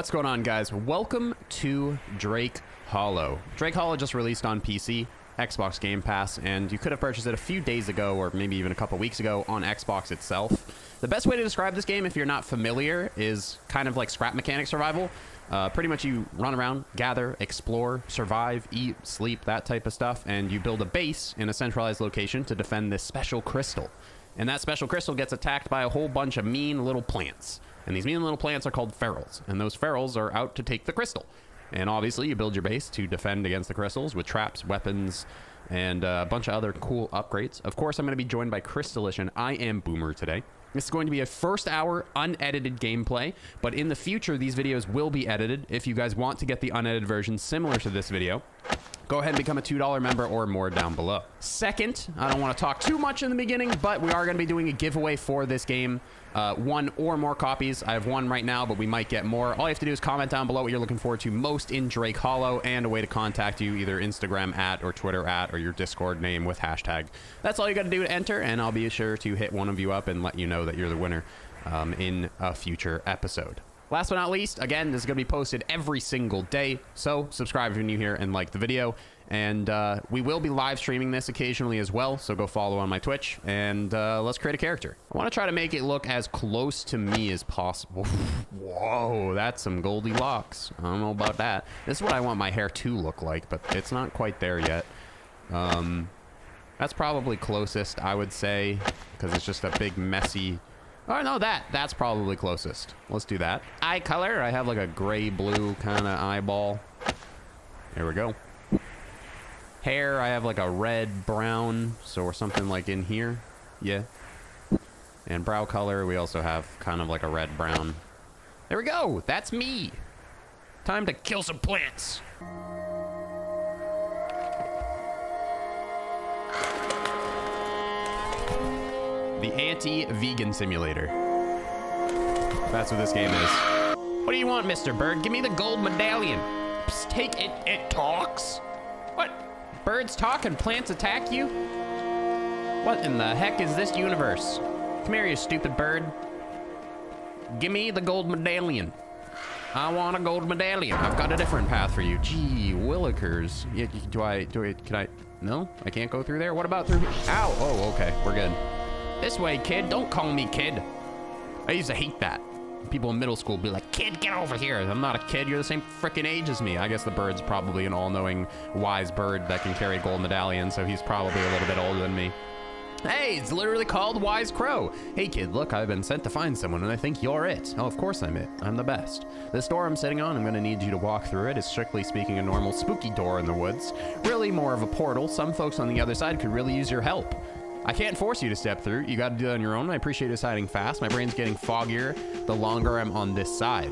What's going on, guys? Welcome to Drake Hollow. Drake Hollow just released on PC, Xbox Game Pass, and you could have purchased it a few days ago or maybe even a couple weeks ago on Xbox itself. The best way to describe this game, if you're not familiar, is kind of like scrap mechanic survival. Uh, pretty much you run around, gather, explore, survive, eat, sleep, that type of stuff, and you build a base in a centralized location to defend this special crystal. And that special crystal gets attacked by a whole bunch of mean little plants. And these mean little plants are called ferals. And those ferals are out to take the crystal. And obviously, you build your base to defend against the crystals with traps, weapons, and uh, a bunch of other cool upgrades. Of course, I'm going to be joined by Crystalish, and I am Boomer today. This is going to be a first hour unedited gameplay, but in the future, these videos will be edited. If you guys want to get the unedited version similar to this video, go ahead and become a $2 member or more down below. Second, I don't want to talk too much in the beginning, but we are going to be doing a giveaway for this game. Uh, one or more copies. I have one right now, but we might get more. All you have to do is comment down below what you're looking forward to most in Drake Hollow and a way to contact you, either Instagram at or Twitter at or your Discord name with hashtag. That's all you got to do to enter, and I'll be sure to hit one of you up and let you know that you're the winner um, in a future episode. Last but not least, again, this is going to be posted every single day. So subscribe if you're new here and like the video. And uh, we will be live streaming this occasionally as well. So go follow on my Twitch and uh, let's create a character. I want to try to make it look as close to me as possible. Whoa, that's some Goldilocks. I don't know about that. This is what I want my hair to look like, but it's not quite there yet. Um, that's probably closest, I would say, because it's just a big messy Oh, no, that. That's probably closest. Let's do that. Eye color. I have like a gray-blue kind of eyeball. There we go. Hair, I have like a red-brown, so or something like in here. Yeah. And brow color, we also have kind of like a red-brown. There we go. That's me. Time to kill some plants. The anti-vegan simulator. That's what this game is. What do you want, Mr. Bird? Give me the gold medallion. Psst, take it. It talks. What? Birds talk and plants attack you? What in the heck is this universe? Come here, you stupid bird. Give me the gold medallion. I want a gold medallion. I've got a different path for you. Gee, willikers. Do I, do I, can I, no? I can't go through there? What about through, ow, oh, okay, we're good. This way, kid. Don't call me kid. I used to hate that. People in middle school be like, kid, get over here. I'm not a kid. You're the same freaking age as me. I guess the bird's probably an all-knowing, wise bird that can carry a gold medallion, so he's probably a little bit older than me. Hey, it's literally called Wise Crow. Hey kid, look, I've been sent to find someone and I think you're it. Oh, of course I'm it. I'm the best. This door I'm sitting on, I'm gonna need you to walk through it. It's strictly speaking a normal spooky door in the woods. Really more of a portal. Some folks on the other side could really use your help. I can't force you to step through. You got to do it on your own. I appreciate deciding fast. My brain's getting foggier the longer I'm on this side.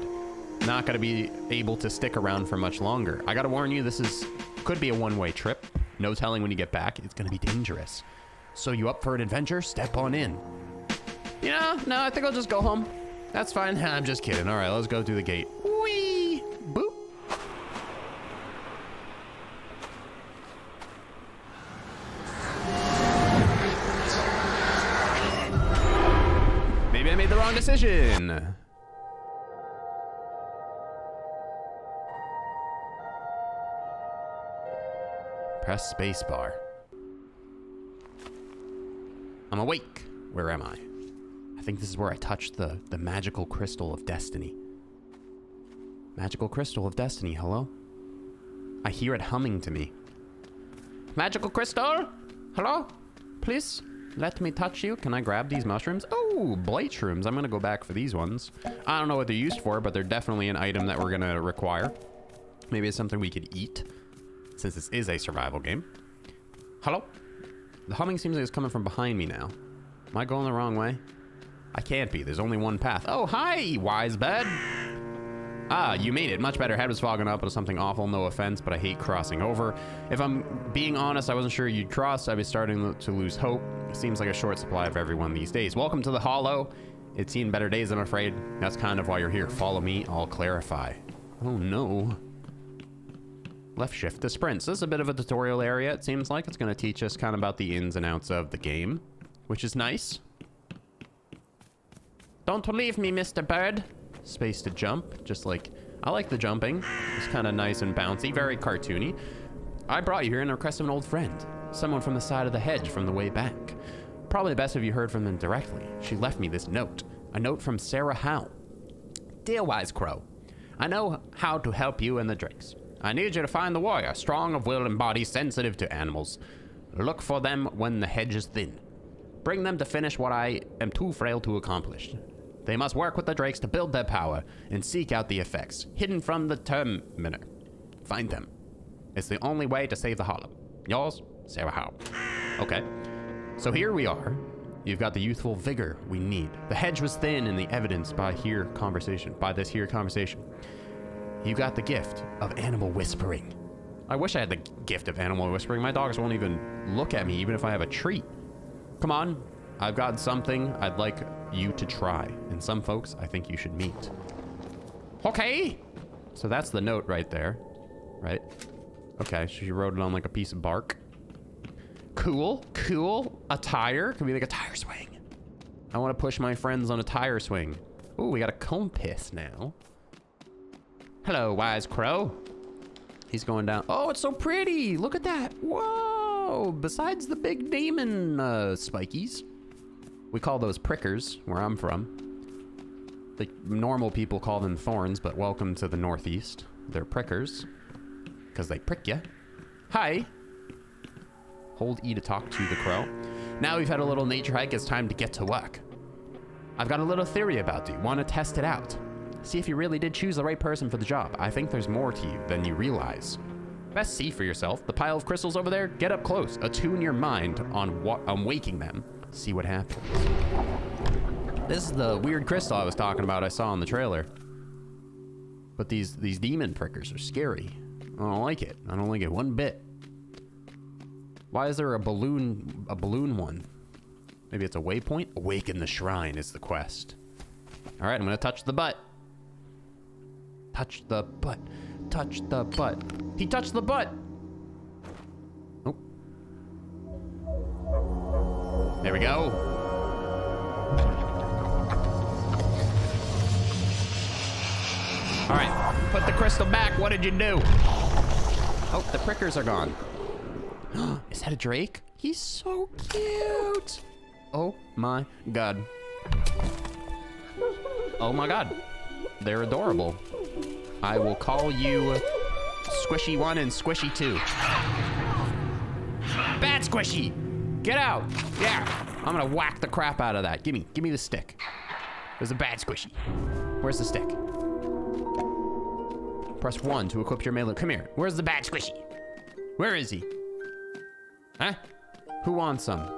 Not going to be able to stick around for much longer. I got to warn you, this is could be a one-way trip. No telling when you get back. It's going to be dangerous. So you up for an adventure? Step on in. You know, no, I think I'll just go home. That's fine. I'm just kidding. All right, let's go through the gate. Decision. Press spacebar. I'm awake. Where am I? I think this is where I touched the, the magical crystal of destiny. Magical crystal of destiny, hello? I hear it humming to me. Magical crystal? Hello? Please? Let me touch you. Can I grab these mushrooms? Oh, blight shrooms. I'm going to go back for these ones. I don't know what they're used for, but they're definitely an item that we're going to require. Maybe it's something we could eat, since this is a survival game. Hello? The humming seems like it's coming from behind me now. Am I going the wrong way? I can't be. There's only one path. Oh, hi, wise bed. Ah, you made it. Much better. Head was fogging up. It was something awful. No offense, but I hate crossing over. If I'm being honest, I wasn't sure you'd cross. I was starting to lose hope. Seems like a short supply of everyone these days. Welcome to the Hollow. It's seen better days, I'm afraid. That's kind of why you're here. Follow me. I'll clarify. Oh, no. Left shift to sprint. So this is a bit of a tutorial area. It seems like it's going to teach us kind of about the ins and outs of the game, which is nice. Don't leave me, Mr. Bird. Space to jump, just like I like the jumping. It's kind of nice and bouncy, very cartoony. I brought you here in the request of an old friend, someone from the side of the hedge from the way back. Probably the best if you heard from them directly. She left me this note, a note from Sarah Howe. Dear Wise Crow, I know how to help you and the Drakes. I need you to find the warrior, strong of will and body, sensitive to animals. Look for them when the hedge is thin. Bring them to finish what I am too frail to accomplish. They must work with the Drakes to build their power and seek out the effects hidden from the Terminer. Find them. It's the only way to save the Hollow. Yours, Sarah Howe. Okay. So here we are. You've got the youthful vigor we need. The hedge was thin in the evidence by here conversation, by this here conversation. You got the gift of animal whispering. I wish I had the gift of animal whispering. My dogs won't even look at me, even if I have a treat. Come on, I've got something I'd like you to try. And some folks I think you should meet. Okay. So that's the note right there. Right? Okay, so she wrote it on like a piece of bark. Cool, cool. A tire. Could be like a tire swing. I want to push my friends on a tire swing. Ooh, we got a compass now. Hello, wise crow. He's going down. Oh, it's so pretty. Look at that. Whoa. Besides the big demon uh, spikies, we call those prickers where I'm from. The normal people call them thorns, but welcome to the Northeast. They're prickers because they prick you. Hi. Hold E to talk to the crow. Now we've had a little nature hike. It's time to get to work. I've got a little theory about you. Want to test it out? See if you really did choose the right person for the job. I think there's more to you than you realize. Best see for yourself. The pile of crystals over there, get up close. Attune your mind on what on waking them. See what happens. This is the weird crystal I was talking about I saw in the trailer. But these these demon prickers are scary. I don't like it. I don't like it one bit. Why is there a balloon a balloon one? Maybe it's a waypoint? Awaken the shrine is the quest. All right, I'm gonna touch the butt. Touch the butt. Touch the butt. He touched the butt. Oh. There we go. All right, put the crystal back. What did you do? Oh, the prickers are gone. Is that a Drake? He's so cute. Oh my god. Oh my god. They're adorable. I will call you Squishy 1 and Squishy 2. Bad Squishy! Get out! Yeah! I'm gonna whack the crap out of that. Give me, give me the stick. There's a bad Squishy. Where's the stick? Press 1 to equip your melee. Come here. Where's the bad Squishy? Where is he? Huh? Who wants some?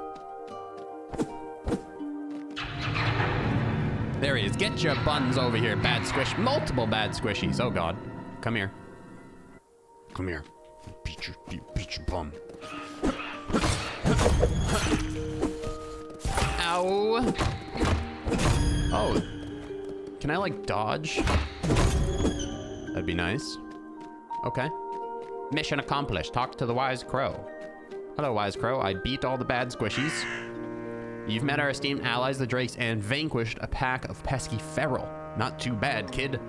There he is. Get your buns over here, bad squish. Multiple bad squishies. Oh, God. Come here. Come here. Beat your, beat your bum. Ow. Oh. Can I, like, dodge? That'd be nice. Okay. Mission accomplished. Talk to the Wise Crow. Hello, Wise Crow. I beat all the bad squishies. You've met our esteemed allies, the Drakes, and vanquished a pack of pesky feral. Not too bad, kid.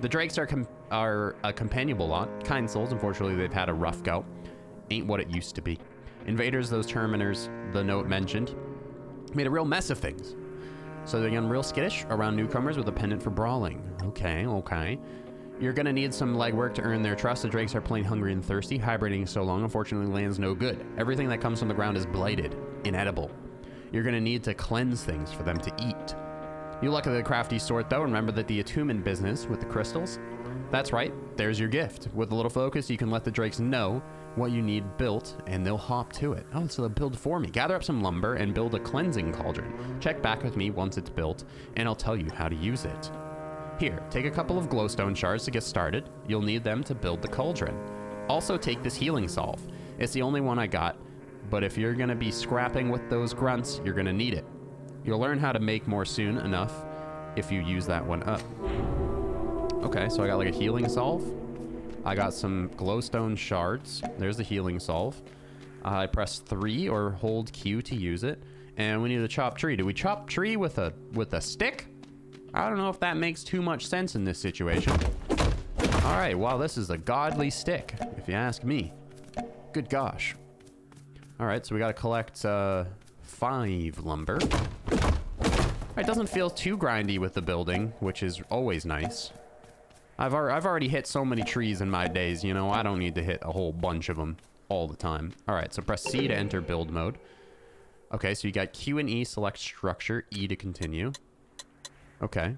The Drakes are are a companionable lot. Kind souls, unfortunately, they've had a rough go. Ain't what it used to be. Invaders, those Terminers the note mentioned, made a real mess of things. So they're getting real skittish around newcomers with a pendant for brawling. Okay, okay. You're gonna need some legwork to earn their trust. The Drakes are plain hungry and thirsty. Hibernating so long, unfortunately, lands no good. Everything that comes from the ground is blighted, inedible. You're going to need to cleanse things for them to eat. You luck of the crafty sort, though. Remember that the attunement business with the crystals? That's right. There's your gift. With a little focus, you can let the drakes know what you need built, and they'll hop to it. Oh, so they'll build for me. Gather up some lumber and build a cleansing cauldron. Check back with me once it's built, and I'll tell you how to use it. Here, take a couple of glowstone shards to get started. You'll need them to build the cauldron. Also, take this healing salve. It's the only one I got, but if you're to be scrapping with those grunts, you're to need it. You'll learn how to make more soon enough if you use that one up. Okay, so I got like a healing salve. I got some glowstone shards. There's the healing salve. I press 3 or hold Q to use it. And we need to chop tree. Do we chop tree with a with a stick? I don't know if that makes too much sense in this situation. All right, wow, this is a godly stick, if you ask me. Good gosh. All right, so we got to collect uh, five lumber. It doesn't feel too grindy with the building, which is always nice. I've, ar I've already hit so many trees in my days, you know, I don't need to hit a whole bunch of them all the time. All right, so press C to enter build mode. Okay, so you got Q and E, select structure, E to continue. Okay.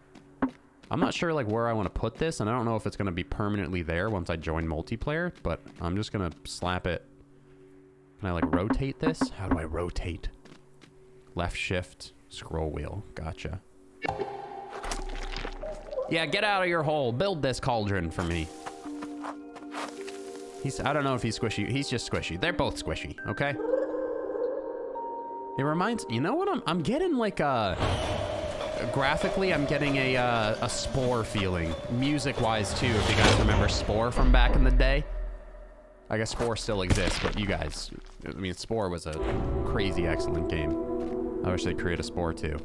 I'm not sure like where I want to put this, and I don't know if it's going to be permanently there once I join multiplayer, but I'm just going to slap it. Can I like rotate this? How do I rotate? Left shift, scroll wheel. Gotcha. Yeah, get out of your hole. Build this cauldron for me. He's, I don't know if he's squishy. He's just squishy. They're both squishy, okay? It reminds, you know what? I'm, I'm getting like a, graphically, I'm getting a, uh, a Spore feeling. Music-wise, too, if you guys remember Spore from back in the day. I guess Spore still exists, but you guys, I mean, Spore was a crazy excellent game. I wish they'd create a Spore, too.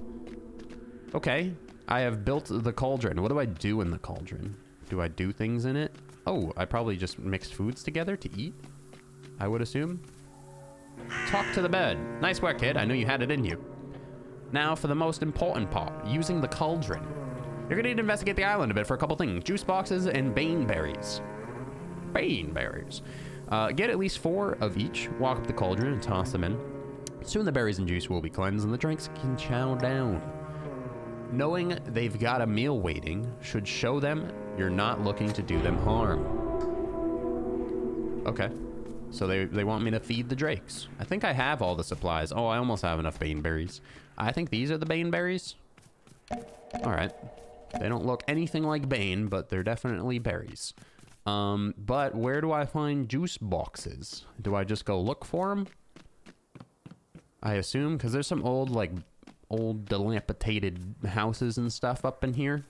Okay, I have built the cauldron. What do I do in the cauldron? Do I do things in it? Oh, I probably just mixed foods together to eat, I would assume. Talk to the bird. Nice work, kid. I knew you had it in you. Now for the most important part, using the cauldron. You're gonna need to investigate the island a bit for a couple things. Juice boxes and bane berries. Bane berries. Uh, get at least four of each, walk up the cauldron and toss them in. Soon the berries and juice will be cleansed and the drakes can chow down. Knowing they've got a meal waiting should show them you're not looking to do them harm. Okay. So they, they want me to feed the drakes. I think I have all the supplies. Oh, I almost have enough bane berries. I think these are the bane berries. All right. They don't look anything like bane, but they're definitely berries. Um, but where do I find juice boxes? Do I just go look for them? I assume, because there's some old, like, old dilapidated houses and stuff up in here.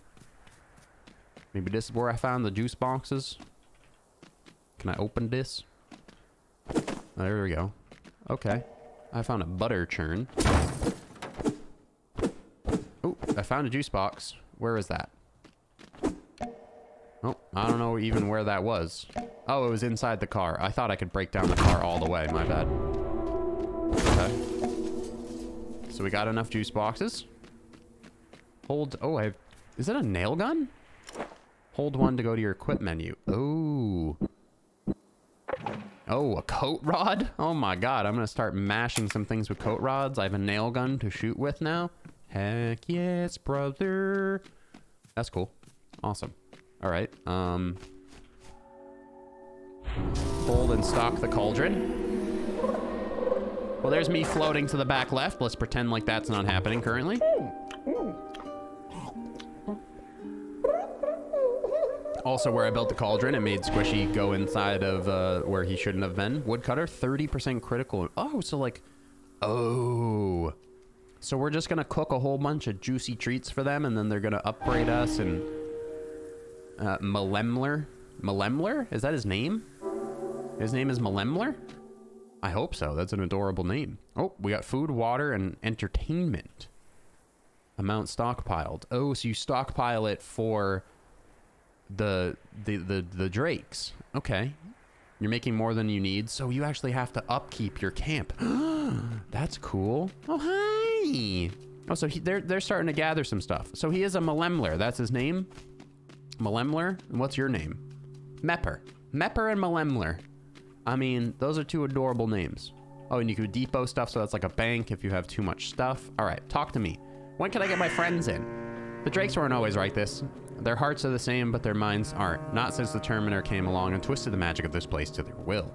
Maybe this is where I found the juice boxes. Can I open this? There we go. Okay. I found a butter churn. I found a juice box. Where is that? Oh, I don't know even where that was. Oh, it was inside the car. I thought I could break down the car all the way. My bad. Okay. So we got enough juice boxes. Hold... Oh, I have... Is it a nail gun? Hold one to go to your equip menu. Oh. Oh, a coat rod? Oh my god, I'm gonna start mashing some things with coat rods. I have a nail gun to shoot with now. Heck yes, brother. That's cool. Awesome. All right. Um, hold and stock the cauldron. Well, there's me floating to the back left. Let's pretend like that's not happening currently. Also, where I built the cauldron, it made Squishy go inside of uh, where he shouldn't have been. Woodcutter, 30% critical. Oh, so like, oh. So we're just going to cook a whole bunch of juicy treats for them, and then they're going to upgrade us and... Uh, Malemler? Malemler? Is that his name? His name is Malemler? I hope so. That's an adorable name. Oh, we got food, water, and entertainment. Amount stockpiled. Oh, so you stockpile it for the the the the drakes. Okay. You're making more than you need, so you actually have to upkeep your camp. That's cool. Oh, hi. Oh, so he, they're they're starting to gather some stuff. So he is a Malemler. That's his name. Malemler. And what's your name? Mepper. Mepper and Malemler. I mean, those are two adorable names. Oh, and you can depot stuff, so that's like a bank if you have too much stuff. All right, talk to me. When can I get my friends in? The Drakes weren't always like this. Their hearts are the same, but their minds aren't. Not since the Terminator came along and twisted the magic of this place to their will.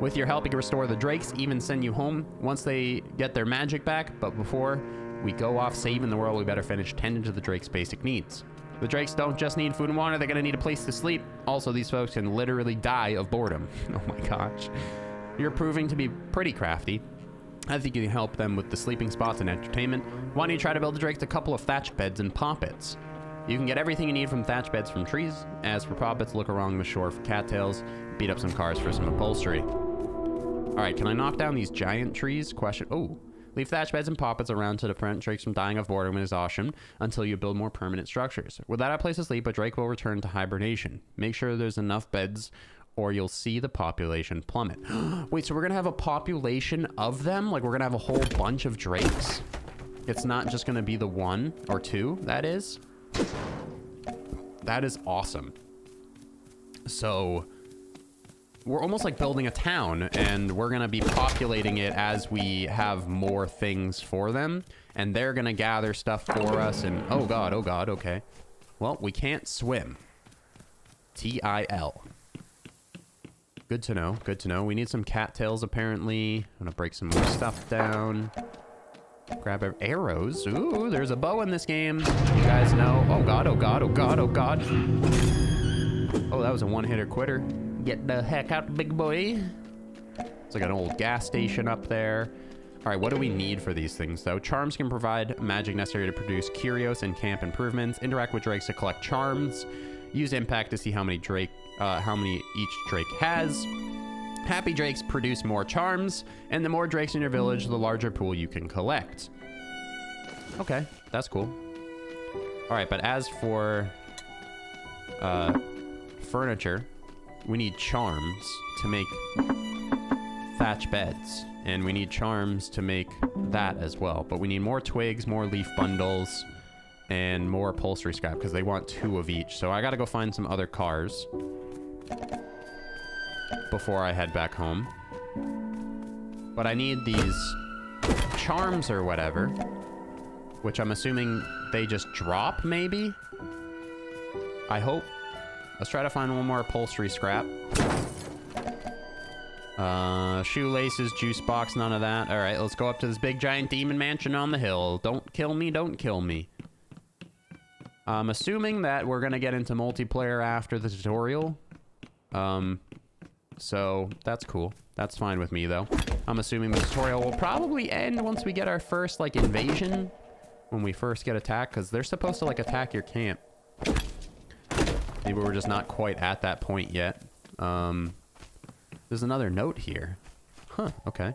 With your help, you can restore the Drakes, even send you home once they get their magic back. But before we go off saving the world, we better finish tending to the Drakes' basic needs. The Drakes don't just need food and water, they're gonna need a place to sleep. Also, these folks can literally die of boredom. oh my gosh. You're proving to be pretty crafty. I think you can help them with the sleeping spots and entertainment. Why don't you try to build the Drakes a couple of thatch beds and poppets? You can get everything you need from thatch beds from trees. As for poppets, look along the shore for cattails. Beat up some cars for some upholstery. All right, can I knock down these giant trees? Question. Oh, Leave thatch beds and poppets around to prevent drakes from dying of boredom and exhaustion until you build more permanent structures. Without a place to sleep, a drake will return to hibernation. Make sure there's enough beds or you'll see the population plummet. Wait, so we're gonna have a population of them? Like we're gonna have a whole bunch of drakes? It's not just gonna be the one or two, that is? That is awesome. So we're almost like building a town and we're going to be populating it as we have more things for them. And they're going to gather stuff for us and oh god oh god okay. Well we can't swim. T-i-l good to know good to know. We need some cattails apparently. I'm gonna break some more stuff down. Grab arrows? Ooh there's a bow in this game. You guys know. Oh god oh god oh god oh god. Oh that was a one-hitter quitter Get the heck out, big boy. It's like an old gas station up there. All right, what do we need for these things, though? Charms can provide magic necessary to produce curios and camp improvements. Interact with drakes to collect charms. Use impact to see how many drake, uh, how many each drake has. Happy drakes produce more charms, and the more drakes in your village, the larger pool you can collect. Okay, that's cool. All right, but as for uh, furniture, we need charms to make thatch beds. And we need charms to make that as well. But we need more twigs, more leaf bundles, and more upholstery scrap because they want two of each. So I got to go find some other cars before I head back home. But I need these charms or whatever, which I'm assuming they just drop, maybe? I hope Let's try to find one more upholstery scrap. Uh, shoelaces, juice box, none of that. All right, let's go up to this big giant demon mansion on the hill. Don't kill me, don't kill me. I'm assuming that we're gonna get into multiplayer after the tutorial. Um, so that's cool. That's fine with me though. I'm assuming the tutorial will probably end once we get our first like invasion. When we first get attacked, because they're supposed to like attack your camp. Maybe we're just not quite at that point yet. Um, there's another note here. Huh, okay.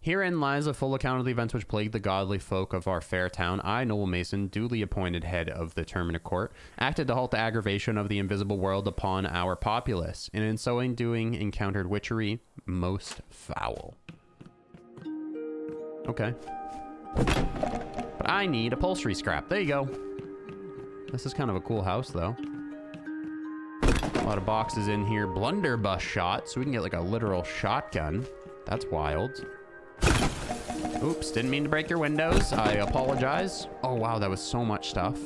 Herein lies a full account of the events which plagued the godly folk of our fair town. I, Noble Mason, duly appointed head of the Termina Court, acted to halt the aggravation of the invisible world upon our populace, and in so doing encountered witchery most foul. Okay. But I need upholstery scrap. There you go. This is kind of a cool house, though. A lot of boxes in here. Blunderbuss shot, so we can get like a literal shotgun. That's wild. Oops, didn't mean to break your windows. I apologize. Oh, wow, that was so much stuff.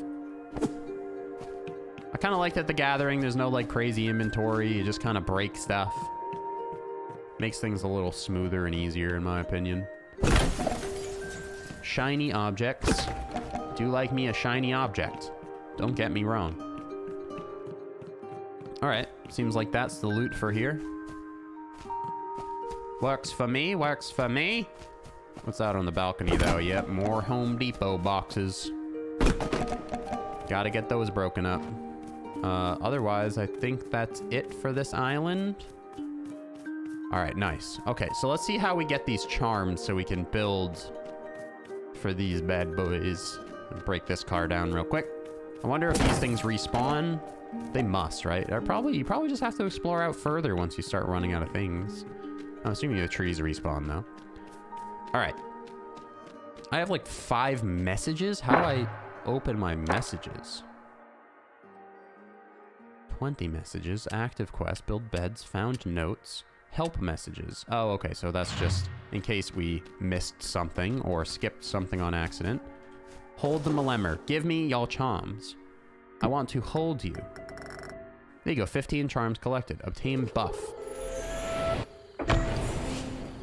I kind of like that the gathering, there's no like crazy inventory. You just kind of break stuff. Makes things a little smoother and easier, in my opinion. Shiny objects. Do like me a shiny object. Don't get me wrong. Alright, seems like that's the loot for here. Works for me, works for me. What's out on the balcony, though? Yep, more Home Depot boxes. Gotta get those broken up. Uh, otherwise, I think that's it for this island. All right, nice. Okay, so let's see how we get these charms so we can build for these bad boys. Break this car down real quick. I wonder if these things respawn. They must, right? Or probably, you probably just have to explore out further once you start running out of things. I'm assuming the trees respawn, though. All right. I have like five messages. How do I open my messages? 20 messages. Active quest. Build beds. Found notes. Help messages. Oh, okay. So that's just in case we missed something or skipped something on accident. Hold the Malemmer. Give me y'all charms. I want to hold you. There you go. 15 charms collected. Obtain buff.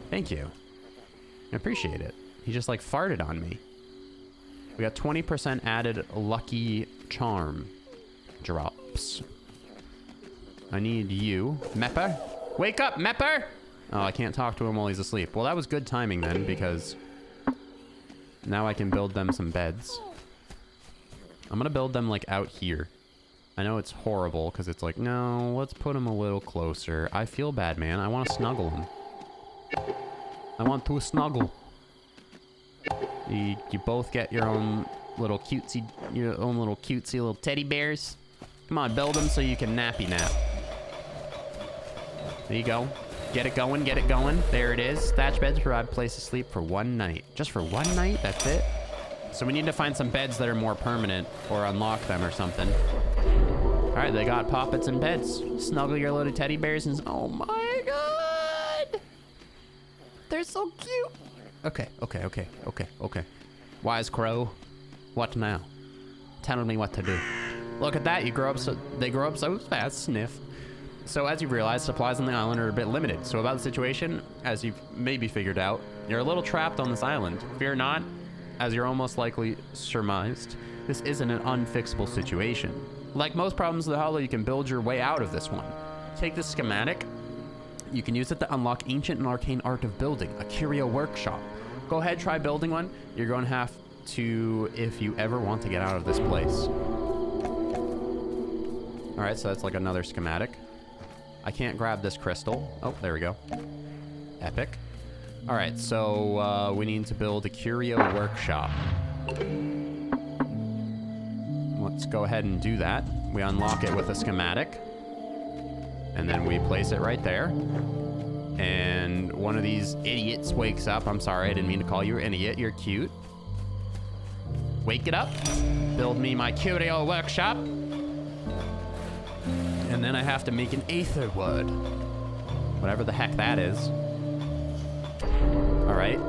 Thank you. I appreciate it. He just like farted on me. We got 20% added lucky charm drops. I need you. Mepper? Wake up, Mepper! Oh, I can't talk to him while he's asleep. Well, that was good timing then because now I can build them some beds. I'm going to build them like out here. I know it's horrible because it's like, no, let's put them a little closer. I feel bad, man. I want to snuggle them. I want to snuggle. You, you both get your own little cutesy, your own little cutesy little teddy bears. Come on, build them so you can nappy nap. There you go. Get it going, get it going. There it is. Thatch beds provide a place to sleep for one night. Just for one night? That's it? So we need to find some beds that are more permanent or unlock them or something. All right, they got poppets and beds. Snuggle your little teddy bears and... Oh my god! They're so cute. Okay, okay, okay, okay, okay. Wise crow, what now? Tell me what to do. Look at that, you grow up so... They grow up so fast, sniff. So as you've realized, supplies on the island are a bit limited. So about the situation, as you've maybe figured out, you're a little trapped on this island. Fear not, as you're almost likely surmised, this isn't an unfixable situation. Like most problems of the Hollow, you can build your way out of this one. Take this schematic. You can use it to unlock ancient and arcane art of building, a curio workshop. Go ahead, try building one. You're going to have to, if you ever want to get out of this place. All right, so that's like another schematic. I can't grab this crystal. Oh, there we go. Epic. All right, so uh, we need to build a curio workshop. Let's go ahead and do that. We unlock it with a schematic. And then we place it right there. And one of these idiots wakes up. I'm sorry, I didn't mean to call you an idiot. You're cute. Wake it up. Build me my curio workshop. And then I have to make an aether wood. Whatever the heck that is. All right.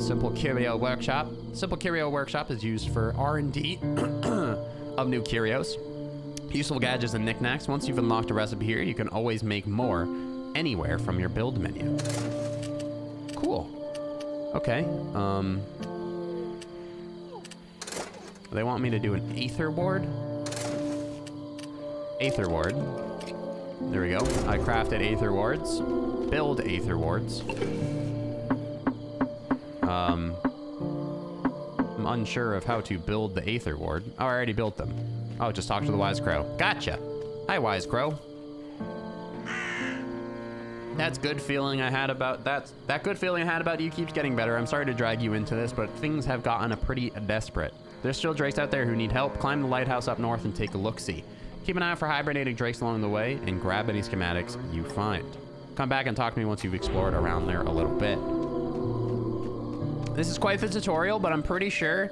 Simple Curio Workshop. Simple Curio Workshop is used for R&D of new curios. Useful gadgets and knickknacks. Once you've unlocked a recipe here, you can always make more anywhere from your build menu. Cool. Okay. Um, they want me to do an Aether Ward. Aether Ward. There we go. I crafted Aether Wards. Build Aether Wards. Um, I'm unsure of how to build the Aether Ward. Oh, I already built them. Oh, just talk to the Wise Crow. Gotcha. Hi, Wise Crow. That's good feeling I had about that. That good feeling I had about you keeps getting better. I'm sorry to drag you into this, but things have gotten a pretty desperate. There's still drakes out there who need help. Climb the lighthouse up north and take a look-see. Keep an eye out for hibernating drakes along the way and grab any schematics you find. Come back and talk to me once you've explored around there a little bit. This is quite the tutorial, but I'm pretty sure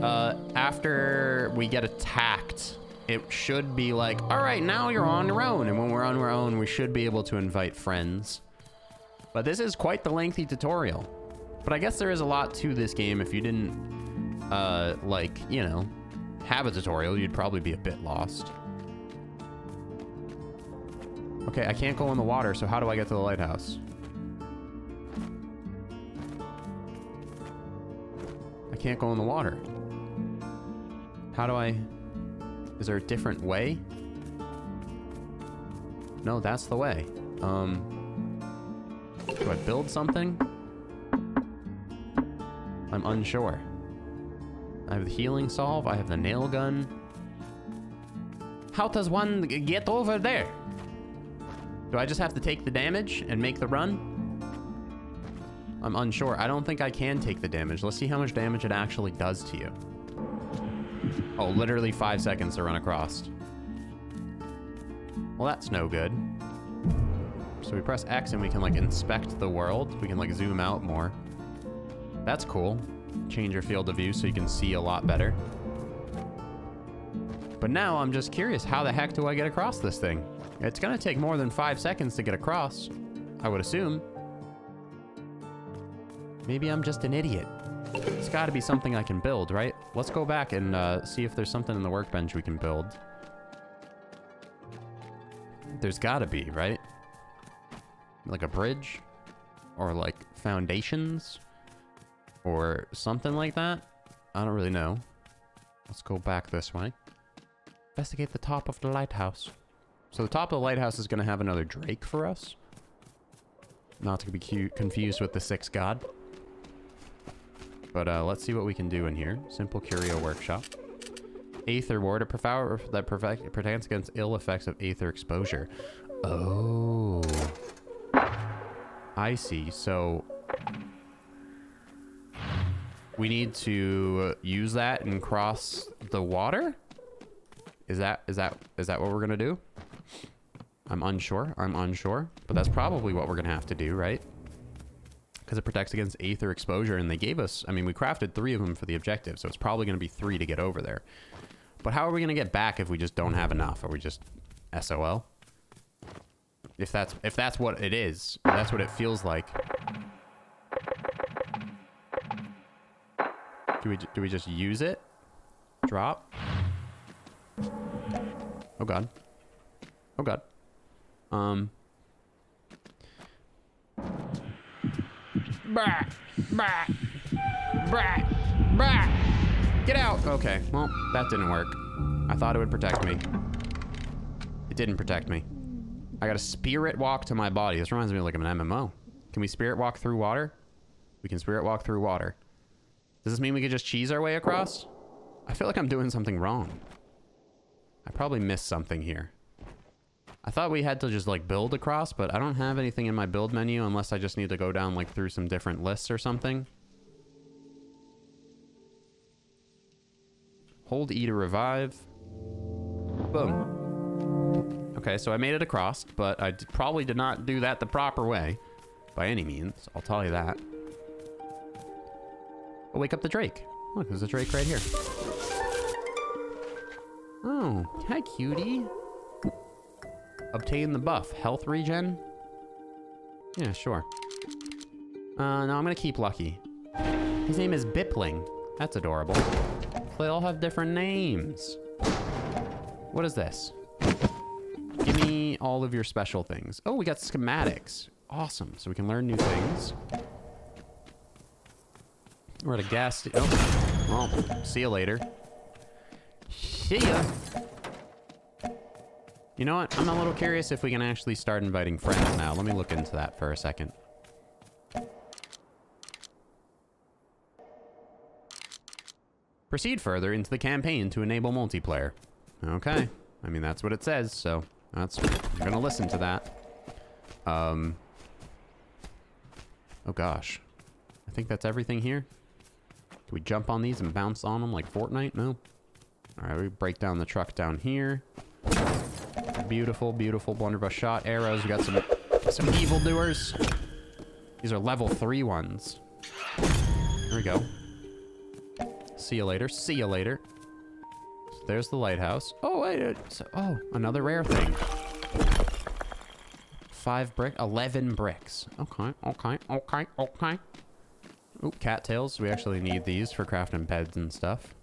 uh, after we get attacked, it should be like, all right, now you're on your own. And when we're on our own, we should be able to invite friends. But this is quite the lengthy tutorial. But I guess there is a lot to this game. If you didn't, uh, like, you know, have a tutorial, you'd probably be a bit lost. Okay, I can't go in the water, so how do I get to the lighthouse? I can't go in the water. How do I... Is there a different way? No, that's the way. Um... Do I build something? I'm unsure. I have the healing solve. I have the nail gun. How does one get over there? Do I just have to take the damage and make the run? I'm unsure. I don't think I can take the damage. Let's see how much damage it actually does to you. Oh, literally five seconds to run across. Well, that's no good. So we press X and we can like inspect the world. We can like zoom out more. That's cool. Change your field of view so you can see a lot better. But now I'm just curious, how the heck do I get across this thing? It's gonna take more than five seconds to get across, I would assume. Maybe I'm just an idiot. It's gotta be something I can build, right? Let's go back and uh, see if there's something in the workbench we can build. There's gotta be, right? Like a bridge? Or like foundations? Or something like that? I don't really know. Let's go back this way. Investigate the top of the lighthouse. So the top of the lighthouse is going to have another drake for us. Not to be confused with the sixth god. But uh, let's see what we can do in here. Simple Curio Workshop. Aether Ward, a power that protects against ill effects of Aether exposure. Oh. I see. So we need to use that and cross the water. Is that is that is that what we're gonna do? I'm unsure. I'm unsure, but that's probably what we're gonna have to do, right? Because it protects against aether exposure, and they gave us. I mean, we crafted three of them for the objective, so it's probably gonna be three to get over there. But how are we gonna get back if we just don't have enough? Are we just SOL? If that's if that's what it is, that's what it feels like. Do we do we just use it? Drop. Oh god. Oh god. Um. Get out. Okay. Well, that didn't work. I thought it would protect me. It didn't protect me. I got a spirit walk to my body. This reminds me of like an MMO. Can we spirit walk through water? We can spirit walk through water. Does this mean we could just cheese our way across? I feel like I'm doing something wrong. I probably missed something here. I thought we had to just like build across, but I don't have anything in my build menu unless I just need to go down like through some different lists or something. Hold E to revive. Boom. Okay, so I made it across, but I probably did not do that the proper way. By any means, I'll tell you that. I'll wake up the Drake. Look, there's a Drake right here. Oh, hi cutie. Obtain the buff. Health regen? Yeah, sure. Uh, no, I'm gonna keep Lucky. His name is Bipling. That's adorable. They all have different names. What is this? Give me all of your special things. Oh, we got schematics. Awesome. So we can learn new things. We're at a gas station. Oh, well, see you later. See ya. You know what? I'm a little curious if we can actually start inviting friends now. Let me look into that for a second. Proceed further into the campaign to enable multiplayer. Okay. I mean, that's what it says, so that's... I'm gonna listen to that. Um... Oh, gosh. I think that's everything here. Do we jump on these and bounce on them like Fortnite? No. All right, we break down the truck down here. Beautiful, beautiful blunderbuss shot. Arrows. We got some some evildoers. These are level three ones. There we go. See you later. See you later. So there's the lighthouse. Oh, wait. uh, oh, another rare thing. Five brick, 11 bricks. Okay, okay, okay, okay. Ooh, cattails. We actually need these for crafting beds and stuff.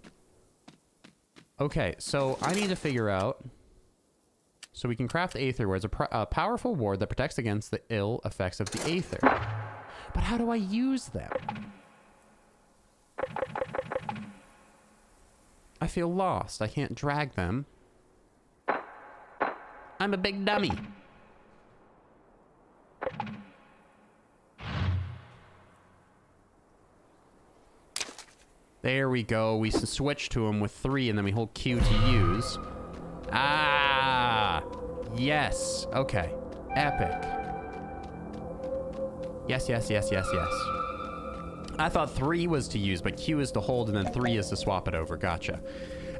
Okay, so I need to figure out... So we can craft Aether, Wards, a, a powerful ward that protects against the ill effects of the Aether. But how do I use them? I feel lost. I can't drag them. I'm a big dummy. There we go. We switch to him with three, and then we hold Q to use. Ah! Yes. Okay. Epic. Yes, yes, yes, yes, yes. I thought three was to use, but Q is to hold, and then three is to swap it over. Gotcha.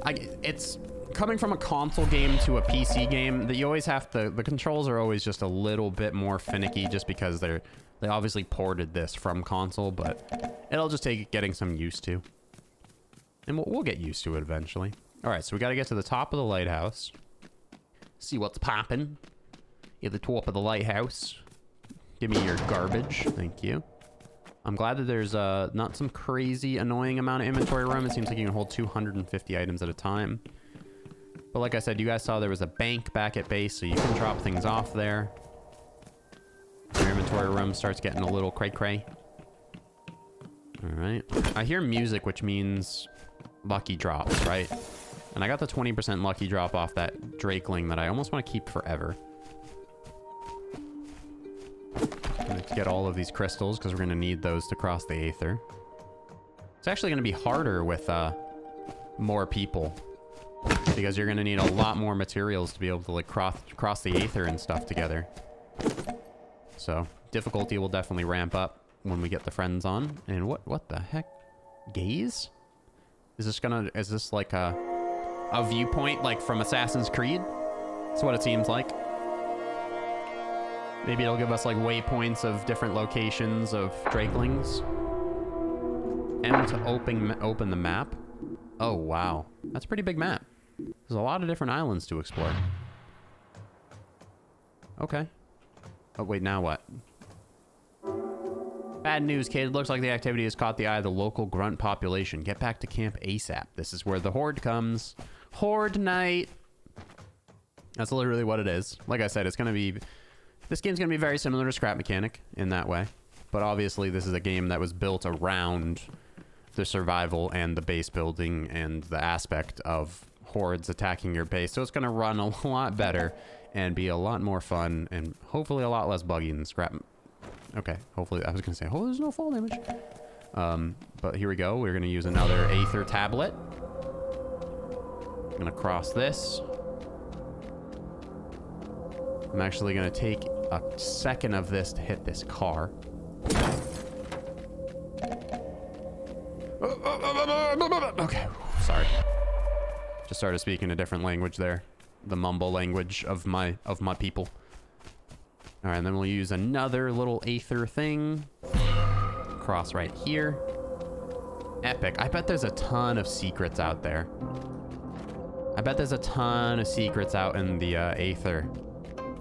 I, it's coming from a console game to a PC game that you always have to. The controls are always just a little bit more finicky, just because they're they obviously ported this from console, but it'll just take getting some used to, and we'll, we'll get used to it eventually. All right, so we got to get to the top of the lighthouse, see what's popping at the top of the lighthouse. Give me your garbage, thank you. I'm glad that there's uh, not some crazy annoying amount of inventory room. It seems like you can hold 250 items at a time. But like I said, you guys saw there was a bank back at base, so you can drop things off there. Your inventory room starts getting a little cray-cray. All right. I hear music, which means lucky drops, right? And I got the 20% lucky drop off that Drakeling that I almost want to keep forever. Get all of these crystals because we're going to need those to cross the Aether. It's actually going to be harder with uh, more people because you're going to need a lot more materials to be able to like cross cross the Aether and stuff together. So difficulty will definitely ramp up when we get the friends on. And what what the heck? gaze? Is this gonna, is this like a, a viewpoint like from Assassin's Creed? That's what it seems like. Maybe it'll give us like waypoints of different locations of Drakelings. M to open, open the map. Oh, wow. That's a pretty big map. There's a lot of different islands to explore. Okay. Oh, wait, now what? Bad news, kid. Looks like the activity has caught the eye of the local grunt population. Get back to camp ASAP. This is where the horde comes. Horde night. That's literally what it is. Like I said, it's going to be... This game's going to be very similar to Scrap Mechanic in that way. But obviously, this is a game that was built around the survival and the base building and the aspect of hordes attacking your base. So it's going to run a lot better and be a lot more fun and hopefully a lot less buggy than Scrap. Okay, hopefully, I was going to say, oh, there's no fall damage. Um, but here we go. We're going to use another Aether tablet. I'm to cross this. I'm actually to take a second of this to hit this car. Okay, sorry. Just started speaking a different language there. The mumble language of my of my people. All right, and then we'll use another little aether thing. Cross right here. Epic. I bet there's a ton of secrets out there. I bet there's a ton of secrets out in the uh, aether.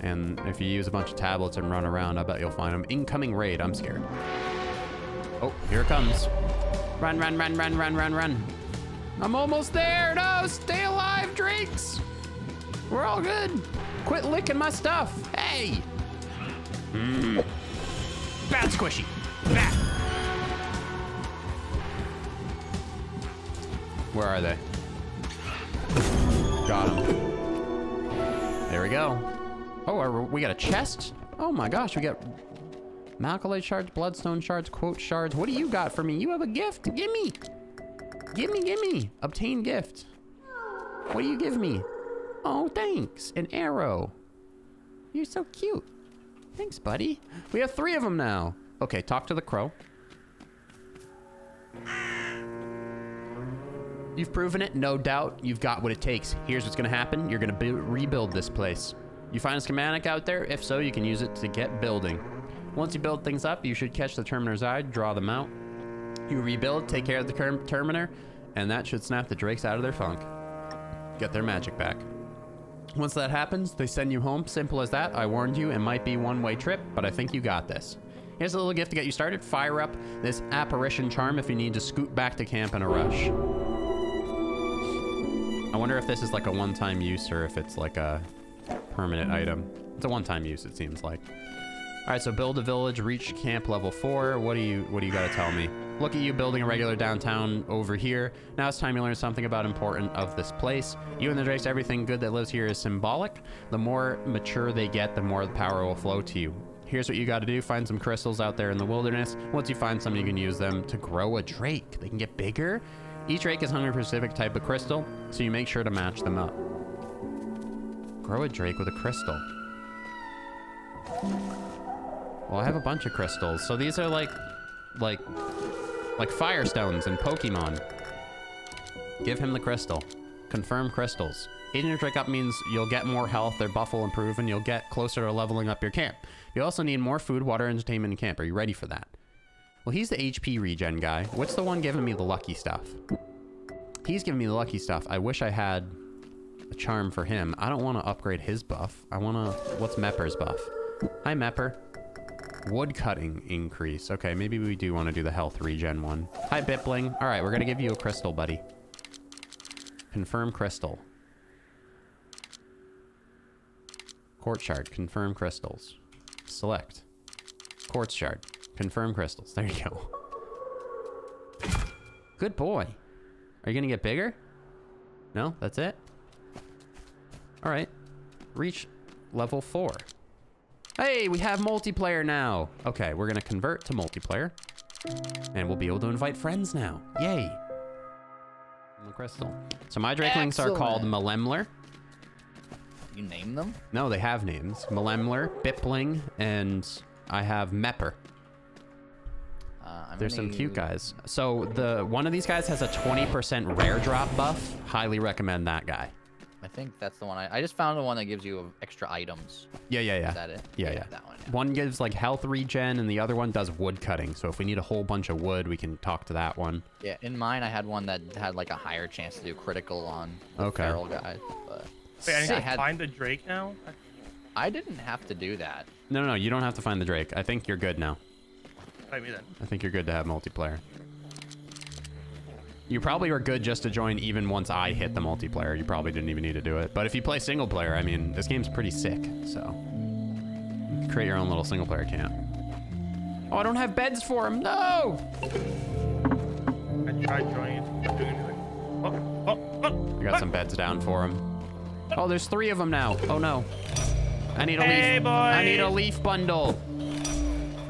And if you use a bunch of tablets and run around, I bet you'll find them. Incoming raid. I'm scared. Oh, here it comes. Run, run, run, run, run, run, run. I'm almost there. No, stay alive, Drakes. We're all good. Quit licking my stuff. Hey. Mm. Bad squishy. Bad. Where are they? Got him. There we go. Oh, we got a chest? Oh my gosh, we got Malkalite shards, bloodstone shards, quartz shards. What do you got for me? You have a gift. Gimme. Gimme, gimme. Obtain gift. What do you give me? Oh, thanks. An arrow. You're so cute. Thanks, buddy. We have three of them now. Okay, talk to the crow. You've proven it, no doubt. You've got what it takes. Here's what's going to happen. You're going to rebuild this place. You find a schematic out there? If so, you can use it to get building. Once you build things up, you should catch the Terminer's Eye, draw them out. You rebuild, take care of the Terminer, and that should snap the Drakes out of their funk. Get their magic back. Once that happens, they send you home. Simple as that. I warned you, it might be one-way trip, but I think you got this. Here's a little gift to get you started. Fire up this Apparition Charm if you need to scoot back to camp in a rush. I wonder if this is like a one-time use or if it's like a permanent hmm. item. It's a one-time use, it seems like. All right, so build a village, reach camp level four. What do you what do you got to tell me? Look at you building a regular downtown over here. Now it's time you learn something about important of this place. You and the Drakes, everything good that lives here is symbolic. The more mature they get, the more the power will flow to you. Here's what you got to do. Find some crystals out there in the wilderness. Once you find some, you can use them to grow a drake. They can get bigger. Each drake is hungry for a specific type of crystal, so you make sure to match them up. Grow a drake with a crystal. Well, I have a bunch of crystals. So these are like, like, like firestones in Pokemon. Give him the crystal. Confirm crystals. Eating your drake up means you'll get more health, their buff will improve, and you'll get closer to leveling up your camp. You also need more food, water, entertainment in camp. Are you ready for that? Well, he's the HP regen guy. What's the one giving me the lucky stuff? He's giving me the lucky stuff. I wish I had a charm for him. I don't want to upgrade his buff. I want to... What's Mepper's buff? Hi, Mepper. Wood cutting increase. Okay, maybe we do want to do the health regen one. Hi, Bipling. All right, we're going to give you a crystal, buddy. Confirm crystal. Quartz shard. Confirm crystals. Select. Quartz shard. Confirm crystals. There you go. Good boy. Are you going to get bigger? No? That's it? All right. Reach level four. Hey, we have multiplayer now. Okay, we're gonna convert to multiplayer. And we'll be able to invite friends now. Yay. The crystal. So my Drakelings are called Malemler. You name them? No, they have names. Malemler, Bipling, and I have Mepper. I'm There's some cute guys. So the one of these guys has a 20% rare drop buff. Highly recommend that guy. I think that's the one. I, I just found the one that gives you extra items. Yeah, yeah, yeah. Is that it? Yeah, yeah. That one. yeah. One gives like health regen, and the other one does wood cutting. So if we need a whole bunch of wood, we can talk to that one. Yeah, in mine I had one that had like a higher chance to do critical on the Okay. feral guy. But Wait, I need I to had- find the Drake now? I didn't have to do that. No, no, no, you don't have to find the Drake. I think you're good now. Fight me then. I think you're good to have multiplayer. You probably were good just to join even once I hit the multiplayer. You probably didn't even need to do it. But if you play single player, I mean, this game's pretty sick. So you can create your own little single player camp. Oh, I don't have beds for him. No! I tried joining it. Not doing anything. Oh, oh, oh. I got oh. some beds down for him. Oh, there's three of them now. Oh no. I need a Hey, leaf. I need a leaf bundle.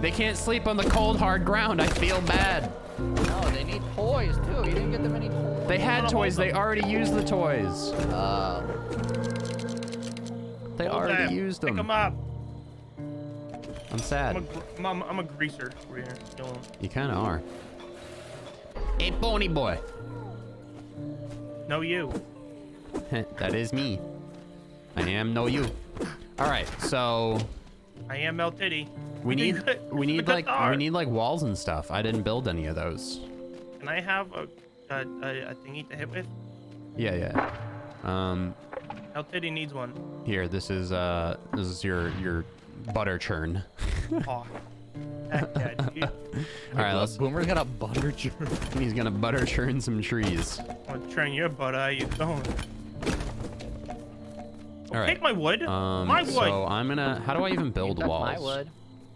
They can't sleep on the cold, hard ground. I feel bad. No, they need toys too. You didn't get them any toys. They had toys. They already used the toys. Uh, They Hold already them. used Pick them. them up. I'm I'm a, sad. gr- I'm, I'm, I'm a greaser over here. You kind of are. Hey, pony boy. No, you. that is me. I am no you. All right, so I am Mel Titty. We need we need like we need like walls and stuff. I didn't build any of those. Can I have a, a, a, a thingy to hit with? Yeah, yeah. Um, Mel Titty needs one. here, this is uh, this is your your butter churn. Aw. Heck yeah. All right, let's. Boomer's got a butter churn. He's gonna butter churn some trees. I'm gonna turn your butt out, you don't. All right. Take my wood. Um, my wood. so I'm gonna. How do I even build walls? my wood.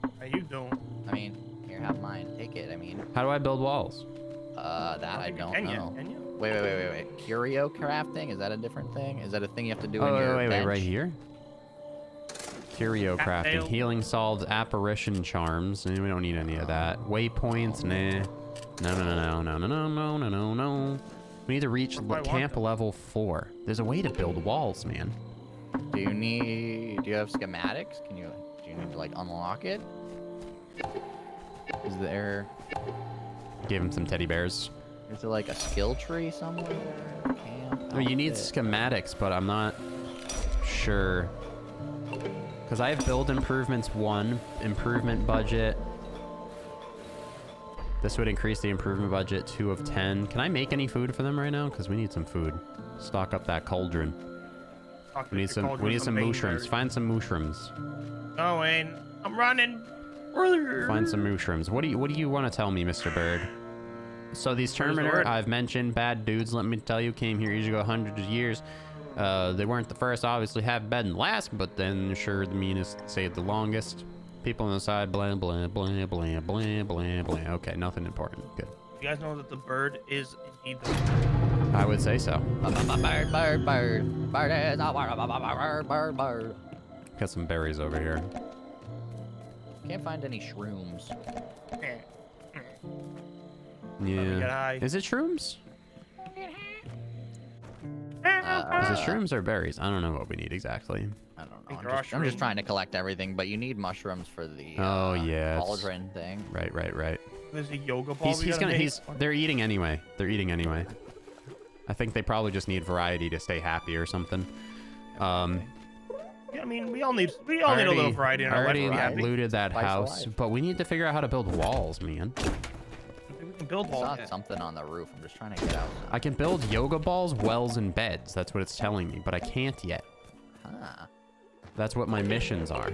How you doing? I mean, here, have mine. Take it. I mean, How do I build walls? uh, that I don't can know. yet, can you? Wait, wait, wait, wait, wait. Curio crafting? Is that a different thing? Is that a thing you have to do Oh, in wait, your wait, wait, right here. Curio crafting, Cattail. healing salves, apparition charms. We don't need any of that. Waypoints, nah. No, no, no, no, no, no, no, no, no, no. We need to reach What le- want camp then? level four. There's a way to build walls, man. Do you need? Do you have schematics? Can you? Do you need to like unlock it? Is there? Give him some teddy bears. Is there like a skill tree somewhere? Camp. No, you need schematics, but I'm not sure. Because I have build improvements one, improvement budget. This would increase the improvement budget two of 10. Can I make any food for them right now? Because we need some food. Stock up that cauldron. We need some. We need some mushrooms. Find some mushrooms. Going. I'm running. Find some mushrooms. What do you What do you want to tell me, Mr. Bird? So these the Terminator. I've mentioned, bad dudes. Let me tell you, came here years ago, hundreds of years. Uh, they weren't the first, obviously, have been the last, but then sure the meanest stayed the longest. People on the side, blah blah blah blah blah blah blah. Okay, nothing important. Good. You guys know that the bird is indeed the I would say so. Bird, bird, bird, bird is a bird, bird, bird, bird. Got some berries over here. Can't find any shrooms. Yeah. Is it shrooms? Uh, Is it shrooms or berries? I don't know what we need exactly. I don't know. I'm just, I'm just trying to collect everything, but you need mushrooms for the Oh, uh, yeah, it's- cauldron thing. Right, right, right. There's a yoga ball. He's, we gonna make. he's they're eating anyway. They're eating anyway. I think they probably just need variety to stay happy or something. Um, Yeah, I mean, we all need we all need a little variety in our life. already to be happy. looted that Spice house, life. but we need to figure out how to build walls, man. We can build I walls. saw something on the roof. I'm just trying to get out. I can build yoga balls, wells, and beds. That's what it's telling me, but I can't yet. Huh. That's what my missions are.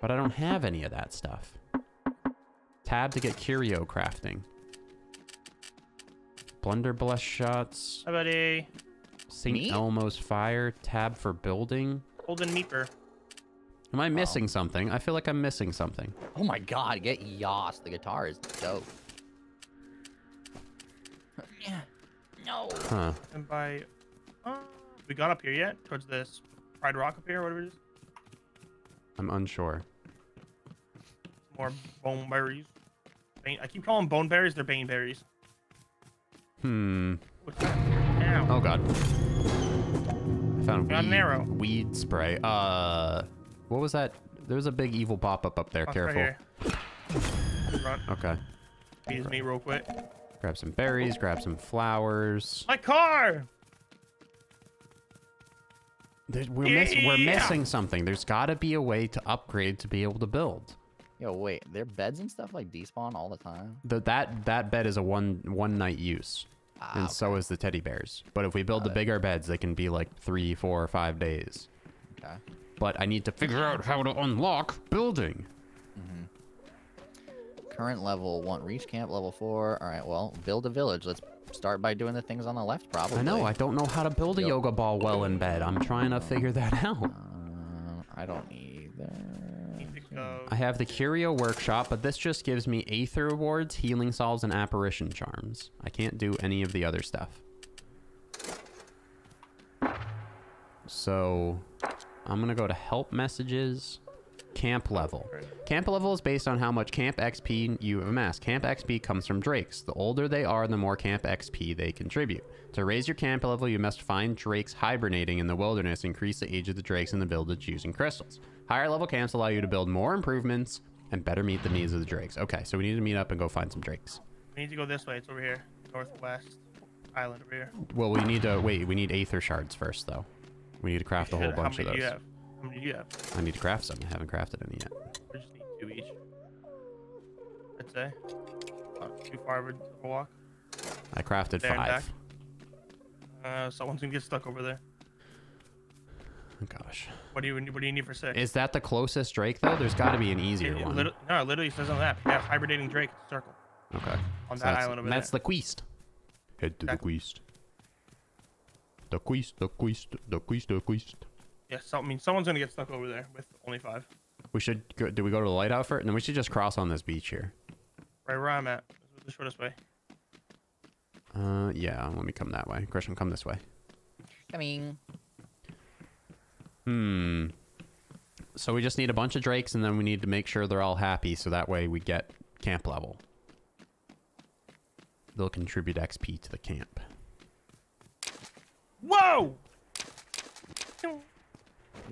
But I don't have any of that stuff. Tab to get curio crafting. Blunderbuss shots. Hi, buddy. St. Elmo's fire. Tab for building. Golden Meeper. Am I missing something? I feel like I'm missing something. Oh my god, get Yas. The guitar is dope. Yeah. No. Huh. And by, uh, we got up here yet? Towards this Pride Rock up here, whatever it is. I'm unsure. More bone berries. Bane, I keep calling them bone berries. They're bane berries. Hmm. What's that? Ow. Oh god. I found weed, arrow. weed spray. Uh, what was that? There was a big evil pop-up up there. Oh, right Careful. Run. Okay. Beat his meat real quick. Grab some berries, grab some flowers. My car! There's, we're, miss, we're missing something. There's got to be a way to upgrade to be able to build. Yo, wait, their beds and stuff like despawn all the time. The, that that bed is a one one night use, Ah, and so is the teddy bears. But if we build the it. bigger beds, they can be like three, four, or five days. okay. But I need to figure out how to unlock building. Current level one, reach camp level four. All right, well, build a village. Let's start by doing the things on the left, probably. I know I don't know how to build a yoga ball well in bed. I'm trying to figure that out. Um, I don't either. I have the Curio Workshop, but this just gives me Aether Rewards, Healing Salves, and Apparition Charms. I can't do any of the other stuff. So, I'm gonna go to Help Messages, Camp Level. Camp level is based on how much Camp XP you have amassed. Camp XP comes from Drakes. The older they are, the more Camp XP they contribute. To raise your camp level, you must find Drakes hibernating in the wilderness, increase the age of the Drakes, and the village using crystals. Higher level camps allow you to build more improvements and better meet the needs of the Drakes. Okay, so we need to meet up and go find some Drakes. We need to go this way. It's over here. Northwest island over here. Well, we need to wait. We need Aether shards first, though. We need to craft a whole bunch How of many do those. you have? How many do you have? I need to craft some. I haven't crafted any yet. We just need two each. I'd say. Not too far of a walk. I crafted There five. Uh, someone's gonna get stuck over there. Oh, gosh. What do you What do you need for six? Is that the closest Drake though? There's got to be an easier It- it one. lit- no, it literally says on that. Yeah, hibernating Drake circle. Okay. On So that that's, island over That's there. the quest. Head to Exactly. the quest. The quest, the quest, the quest, the quest. Yeah, so, I mean, someone's gonna get stuck over there with only five. We should go, do we go to the lighthouse first? No, we should just cross on this beach here. Right where I'm at. The shortest way. Uh, yeah, let me come that way. Christian, come this way. Coming. Hmm. So we just need a bunch of drakes, and then we need to make sure they're all happy, so that way we get camp level. They'll contribute XP to the camp. Whoa!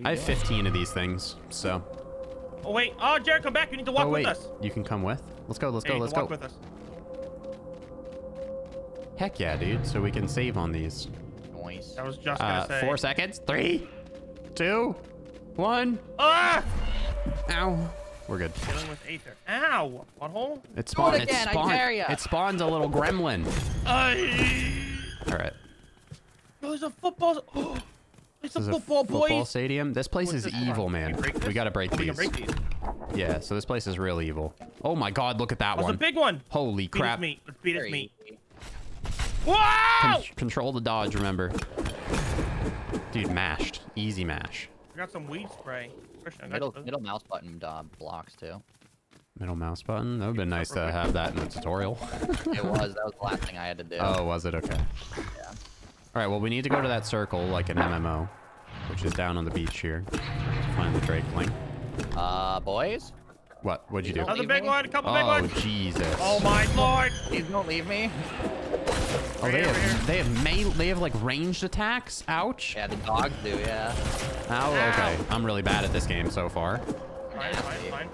I have 15 of these things, so. Oh wait. Oh, Jared, come back. You need to walk oh wait, with us. you can come with. Let's go. Let's Yeah, go. you Let's can go. walk with us. Heck yeah, dude. So we can save on these. Noise. I was just gonna Uh, say. four seconds. Three, two, one. Ah! Ow. We're good. Dealing with Aether. Ow! Butthole. It spawned. It, again, I spawned. dare ya. It spawns a little gremlin. Ay! All right. Oh, there's a football. Oh, it's a This is football, boys. football stadium. This place What's is this evil, man. We, We gotta break oh, these. break these. Yeah. So this place is real evil. Oh my God! Look at that Oh, it's a big one. Holy Beat crap! his meat. Let's beat his Very meat. easy. Wow! Con- control the dodge. Remember. Dude, mashed. Easy mash. I got some weed spray. Christian, Middle middle mouse button uh, blocks too. Middle mouse button. That would have been nice to quick. have that in the tutorial. It was that was the last thing I had to do. Oh, was it? Okay. Yeah. All right, well, we need to go to that circle like an MMO, which is down on the beach here. Find the Drakeling. Uh, boys, What? What'd you do? Don't Another big me. one. Couple big ones! Oh, ones. Jesus. Oh my lord. please don't leave me. Oh, Right they over here. have, they have melee, they have like ranged attacks? Ouch. Yeah, the dogs do. Yeah. Ow, Ow. okay. I'm really bad at this game so far. Fine, fine, fine.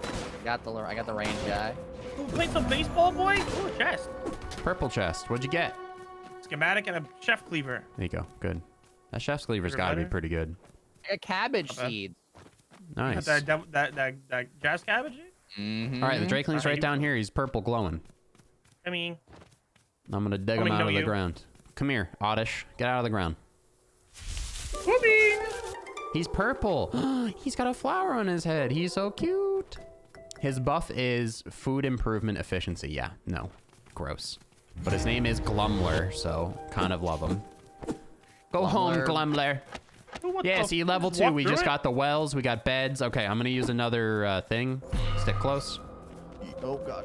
Got the I got the range guy. Who played some baseball, boy? Ooh, chest. Purple chest. What'd you get? Schematic and a chef cleaver. There you go. Good. That chef's cleaver's gotta be pretty good. A cabbage Not bad. Nice. That, that, that, that, that jazz cabbage? Mm-hmm. All right, the Drakeling's Alright, right down here. He's purple glowing. I mean, I'm gonna dig I him out of the you. ground. Come here, Oddish. Get out of the ground. whoopee! He's purple. He's got a flower on his head. He's so cute. His buff is food improvement efficiency. Yeah, no. Gross. But his name is Glumler, so kind of love him. Go home, Glumler. Glumler. Ooh, what Yeah, see, level two. walk We just got the wells. We got beds. Okay, I'm going to use another uh, thing. Stick close. Oh god.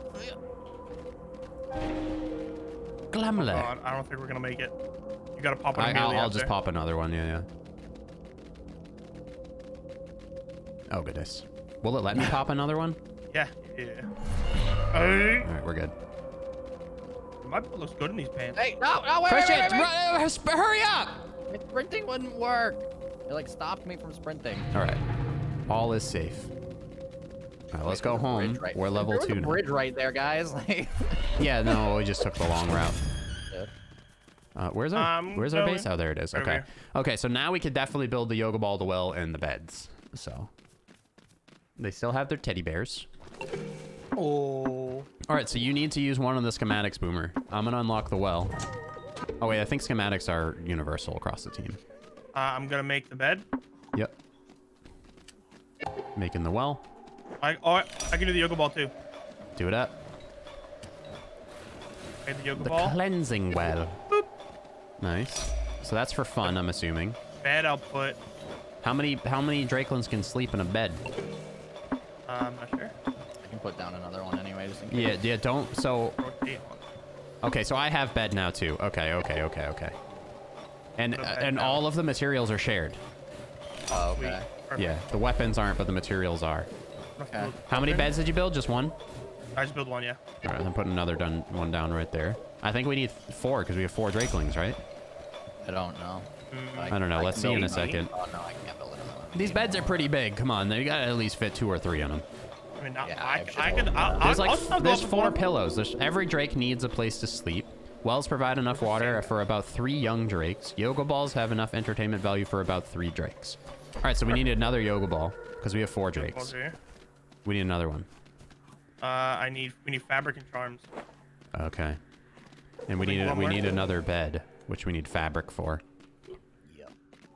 Glumler. God, I don't think we're gonna make it. You gotta pop it I, immediately will I'll after. just pop another one. Yeah, yeah. Oh, goodness. Will it let me pop another one? Yeah, yeah. Hey, All right, we're good. my butt looks good in these pants. Hey, no, no, wait, Christian, wait, wait, wait, ru- uh, hurry up! My sprinting wouldn't work. It like stopped me from sprinting. All right. All is safe. All right, let's go home. right- We're level there was a two now. bridge right there, guys. Like, Yeah, no, we just took the long route. Uh, where's our Um, Where's our going. base? Oh, there it is. Right Okay. here. Okay, so now we could definitely build the yoga ball, the well, and the beds. So they still have their teddy bears. Oh. All right, so you need to use one of the schematics, Boomer. I'm gonna unlock the well. Oh wait, I think schematics are universal across the team. Uh, I'm gonna make the bed. Yep. Making the well. I oh, I I can do the yoga ball too. Do it up. Okay, the yoga The ball. cleansing well. Boop. Nice. So that's for fun, I'm assuming. Bed. I'll put. How many how many Drakelins can sleep in a bed? Uh, I'm not sure. I can put down another one anyway, just in case. Yeah, yeah, don't so Okay, so I have bed now too. Okay, okay, okay, okay. And Put uh, and down. all of the materials are shared. Oh, okay. Yeah, the weapons aren't, but the materials are. Let's Okay. How many beds did you build? Just one? I just built one. Yeah. All right, I'm putting another done one down right there. I think we need four because we have four Drakelings, right? I don't know. Mm, But I don't know, can let's see in a second. Oh no, I can't build. These beds are pretty big. Come on, they gotta at least fit two or three on them. I mean, not, Yeah, I, I I could. I'll, There's I'll, like I'll there's four one. pillows. There's every Drake needs a place to sleep. Wells provide enough water for about three young drakes. Yoga balls have enough entertainment value for about three drakes. All right, so we need another yoga ball because we have four drakes. Over here. We need another one. Uh, I need. We need fabric and charms. Okay. And we need one we more? need another bed, which we need fabric for. Yep.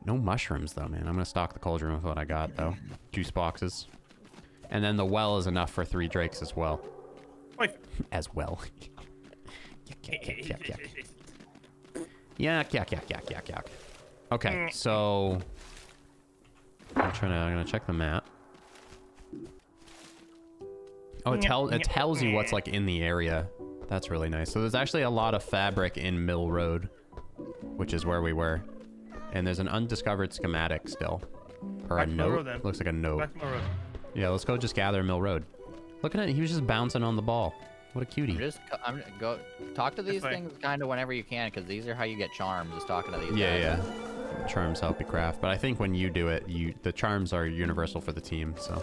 No mushrooms though, man. I'm gonna stock the cauldron with what I got though. Juice boxes. And then the well is enough for three drakes as well. Wait. As well. yuck, yuck, yuck, yuck, yuck. Yuck, yuck, yuck, yuck, yuck, yuck. Okay, so I'm trying to I'm gonna check the map. Oh, it tells it tells you what's like in the area. That's really nice. So there's actually a lot of fabric in Mill Road, which is where we were. And there's an undiscovered schematic still. Or Back a to Mill Road, note. then. Looks like a note. Back to road. Yeah, let's go just gather Mill Road. Look at it. He was just bouncing on the ball. What a cutie. I'm just I'm go talk to these things kind of whenever you can because these are how you get charms. Just talking to these. Yeah, guys. yeah. Charms help you craft, but I think when you do it, you the charms are universal for the team. So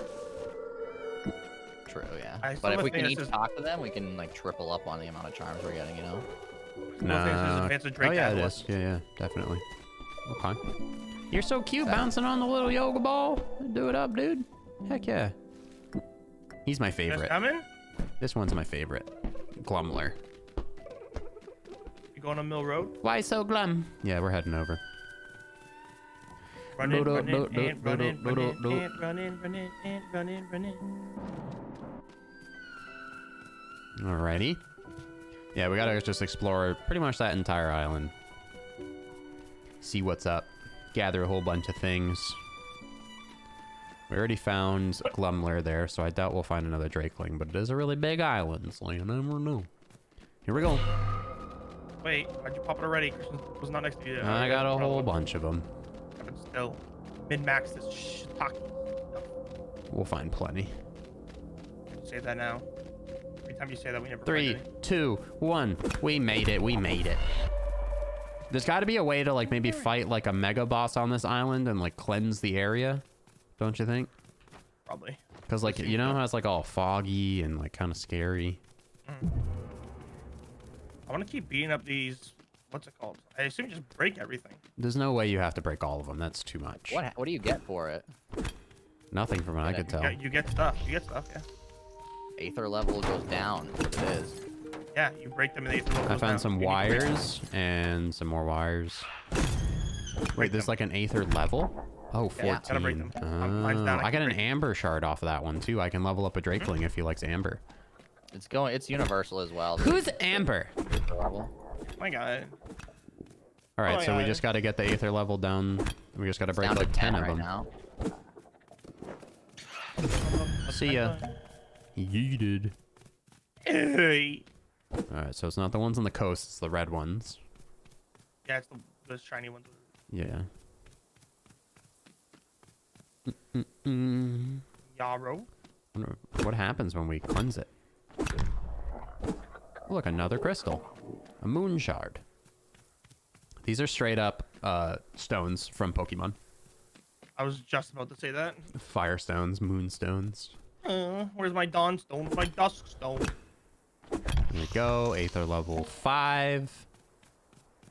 True. Yeah. I But if we a can each that talk to them, we can like triple up on the amount of charms we're getting. You know. nah. there's a- it's a Drake oh yeah, it Atlas. is. Yeah, yeah, definitely. Okay. You're so cute, bouncing on the little yoga ball. Do it up, dude. Heck yeah. He's my favorite. coming. This one's my favorite. Glumler. You going on Mill Road? Why so glum? Yeah, we're heading over. Run in, Do, run do, in, do, and run in, run in, do. and run in, run in, run in, run in. Alrighty. Yeah, we gotta just explore pretty much that entire island. See what's up. Gather a whole bunch of things. We already found Glumler there, so I doubt we'll find another Drakeling, but it is a really big island, so you never know. Here we go. Wait, why'd you pop it already? Christian was not next to you. I got a whole bunch of them. But still, min max this shiitake. We'll find plenty. Say that now. Every time you say that, we never. find Three, any. two, one. We made it. We made it. There's got to be a way to like maybe fight like a mega boss on this island and like cleanse the area, don't you think? Probably. Because like you know how it's like all foggy and like kind of scary. Mm. I want to keep beating up these. What's it called? I assume you just break everything. There's no way you have to break all of them. That's too much. What What do you get for it? Nothing from what I Yeah, could You tell. get, you get stuff. You get stuff. Yeah. Aether level goes down. It is. Yeah. You break them and they. throw I found down. some You need to break them. wires and some more wires. Wait, there's them. like an aether level? Oh, 14. Yeah, gotta break them. Mine's down, Oh, I ah, I got an break them. amber shard off of that one too. I can level up a Drakeling if he likes amber. It's going. It's universal as well. Who's amber? Aether level. Oh my God. All right, Oh, so we just got to get the aether level down. We just got to It's break down like to 10 10 of right them. now. See ya. Yeeted. Hey. All right, so it's not the ones on the coast, it's the red ones. Yeah, it's the, the shiny ones. Yeah. Mm-mm-mm. Yarrow. What happens when we cleanse it. Look, another crystal. A moon shard. These are straight up uh, stones from Pokemon. I was just about to say that. Fire stones, moon stones. Uh, where's my dawn stone? My dusk stone. Here we go. Aether level five.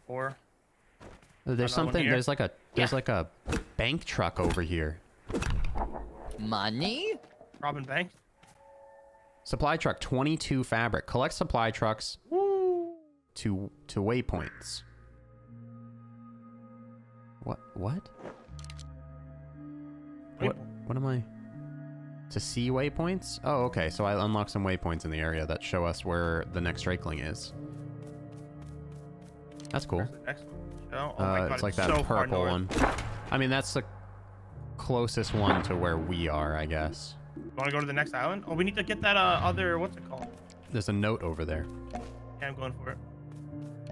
Or There's Another something. There's like a. There's Yeah. like a bank truck over here. Money? Robin Bank. Supply truck 22 fabric. Collect supply trucks Woo! to to waypoints. What? What? What? What am I? To see waypoints? Oh, okay. So I unlock some waypoints in the area that show us where the next Drakeling is. That's cool. The next one? Oh, oh my Uh, god, it's like that so purple one. I mean, that's the closest one to where we are, I guess. You want to go to the next island? Oh, we need to get that uh, other what's it called? There's a note over there. Yeah, I'm going for it.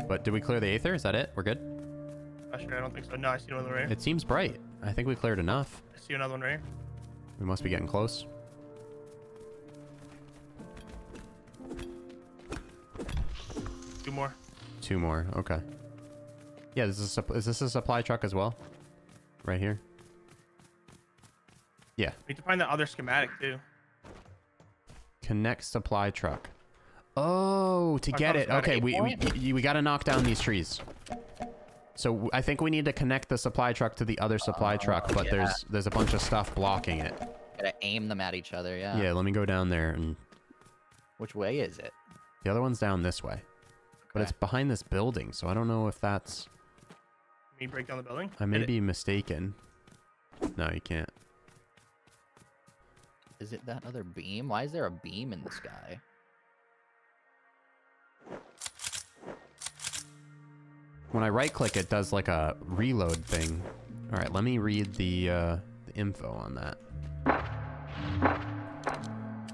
But did we clear the Aether? Is that it? We're good? Not sure. I don't think so. No, I see another one right here. It seems bright. I think we cleared enough. I see another one right here. We must be getting close. Two more. Two more. Okay. Yeah, this is, a, is this a supply truck as well? Right here? Yeah. We need to find the other schematic too. Connect supply truck. Oh, to I get it. Okay, we, we, we got to knock down these trees. So I think we need to connect the supply truck to the other supply oh, truck, but yeah. there's there's a bunch of stuff blocking it. Gotta aim them at each other, yeah. Yeah, let me go down there and Which way is it? the other one's down this way. But it's behind this building, so I don't know if that's Can you break down the building? I may Hit it. be mistaken. No, you can't. Is it that other beam? Why is there a beam in the sky? When I right click, it does like a reload thing. All right, let me read the, uh, the info on that.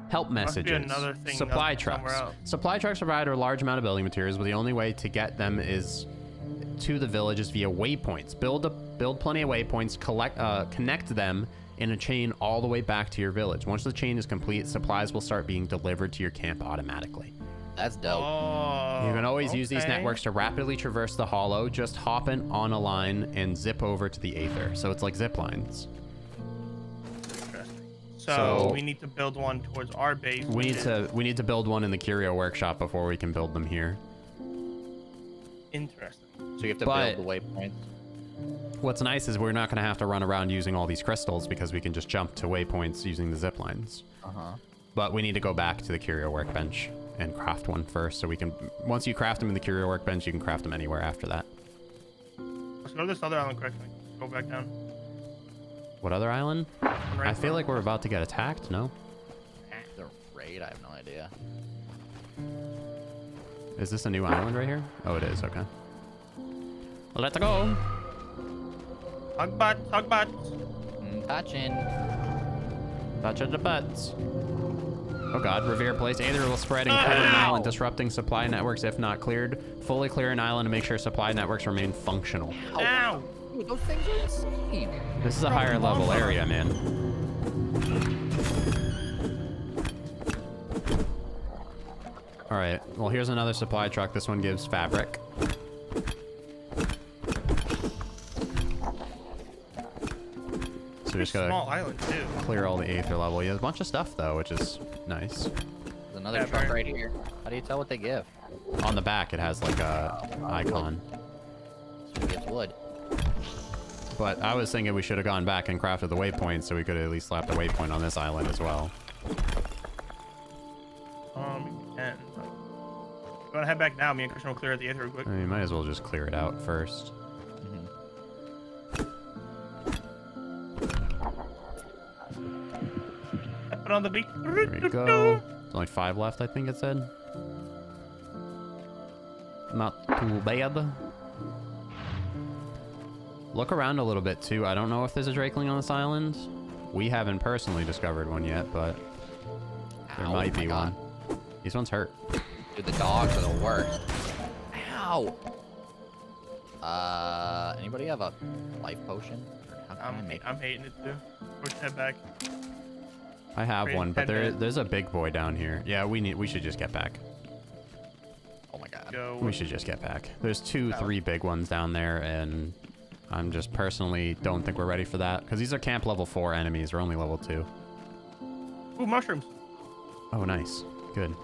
Help messages. another thing Supply trucks. Supply trucks provide a large amount of building materials, but the only way to get them is to the villages via waypoints. Build a, build plenty of waypoints, collect uh, connect them in a chain all the way back to your village. Once the chain is complete, supplies will start being delivered to your camp automatically. That's dope. Oh. You can always use these networks to rapidly traverse the hollow, just hop in on a line and zip over to the Aether. So it's like zip lines. So, So- we need to build one towards our base. We need to we need to build one in the Curio workshop before we can build them here. Interesting. So you have to but- build the waypoints. What's nice is we're not going to have to run around using all these crystals because we can just jump to waypoints using the zip lines. Uh-huh. But we need to go back to the Curio workbench and craft one first so we can once you craft them in the Curio workbench, you can craft them anywhere after that. Let's go to this other island quickly. Go back down. What other island? Right I feel like we're about to get attacked, no? The raid, I have no idea. Is this a new island right here? Oh, it is. Okay. Let's go. Hug butts, hug butts. Mm, touching. Touch of the butts. Oh god, Revere Place. Aether will spread and cover an Ow! island, disrupting supply networks if not cleared. Fully clear an island to make sure supply networks remain functional. Ow! Dude, those things are insane. This is a higher level area, man. Alright, well here's another supply truck. This one gives fabric. Just gotta Small island too. clear all the Aether level. Yeah, there's a bunch of stuff though, which is nice. There's another Yeah, truck right here. How do you tell what they give? On the back, it has like a icon. So it wood. But I was thinking we should have gone back and crafted the waypoint so we could at least slap the waypoint on this island as well. Um, we can. But... You wanna head back now? Me and Christian will clear out the aether real quick. I mean, might as well just clear it out first. Put on the beat. There we go. There's only five left, I think it said. Not too bad. Look around a little bit too. I don't know if there's a Drakeling on this island. We haven't personally discovered one yet, but there Ow, might oh be God. one. These one's hurt. Dude, the dogs are the worst. Ow! Uh, anybody have a life potion? How can I I'm, make I'm hating it too. We should head back. I have Great, one, but head there back. there's a big boy down here. Yeah, we need we should just get back. Oh my god. Go. We should just get back. There's two, Oh. three big ones down there, and I'm just personally don't think we're ready for that because these are camp level four enemies. We're only level two. Ooh, mushrooms. Oh, nice. Good.